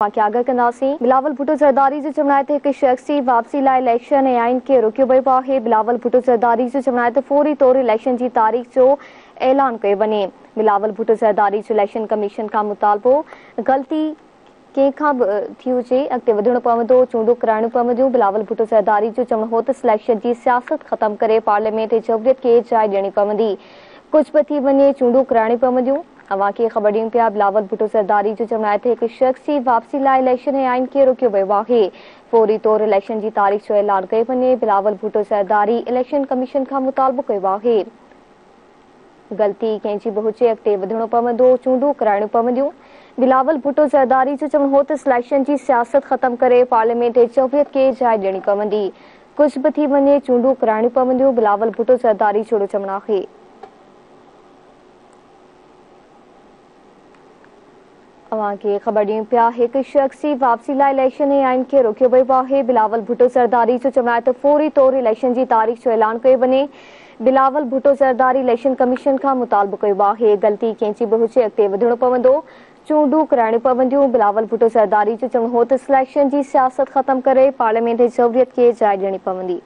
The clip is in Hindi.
बाक़ी आगाह कंदासीं बिलावल भुट्टो ज़रदारी जो चवण शख़्सी वापसी लाइ इलेक्शन ऐं आइन खे रोकियो वियो आहे बिलावल भुट्टो ज़रदारी जो चवण फौरी तौर इलेक्शन जी तारीख़ जो ऐलान कयो वञे बिलावल भुट्टो ज़रदारी जो इलेक्शन कमीशन खां मुतालबो ग़लती कंहिंखां बि थी हुजे अॻिते वधणो पवंदो, चूंडूं कराइणियूं बिलावल भुट्टो ज़रदारी जो चवणु हो त सिलेक्शन जी सियासत ख़तमु करे, पार्लियामेंट ऐं जमहूरियत खे जाइ पवंदी। कुझु बि थी वञे, चूंडूं कराइणियूं पवंदियूं। खे ख़बर ॾियूं पिया बिलावल भुट्टो ज़रदारी जो चवण आहे त हिकु शख़्सी वापसी लाइ इलेक्शन ऐं आइन खे रोकियो वियो आहे फौरी तौर इलेक्शन जी तारीख़ जो ऐलान कयो वञे बिलावल भुट्टो ज़रदारी इलेक्शन कमीशन खां मुतालबो कयो आहे ग़लती कंहिंजी बि हुजे अॻिते वधणो पवंदो, चूंडूं कराइणियूं बिलावल भुट्टो ज़रदारी जो चवणु हो त सिलेक्शन जी सियासत ख़तमु करे, पार्लियामेंट जमहूरियत खे जाइ ॾियणी पवंदी। कुझु बि थी वञे, चूंडूं कराइणियूं पवंदियूं बिलावल भुट्टो ज़रदारी जो चवणु आहे बिलावल भुट्टो ज़रदारी जो चवण आहे फौरी तौर इलेक्शन जी तारीख़ जो ऐलान कयो वञे बिलावल भुट्टो सरदारी इलेक्शन कमीशन खां मुतालबो कयो आहे ग़लती बि हुजे अॻिते वधणो पवंदो, चूंडूं कराइणियूं पवंदियूं। बिलावल भुट्टो ज़रदारी जो चवणु हो त सिलेक्शन जी सियासत ख़तमु करे, पार्लियामेंट जी जमहूरियत खे जाइ ॾियणी पवंदी।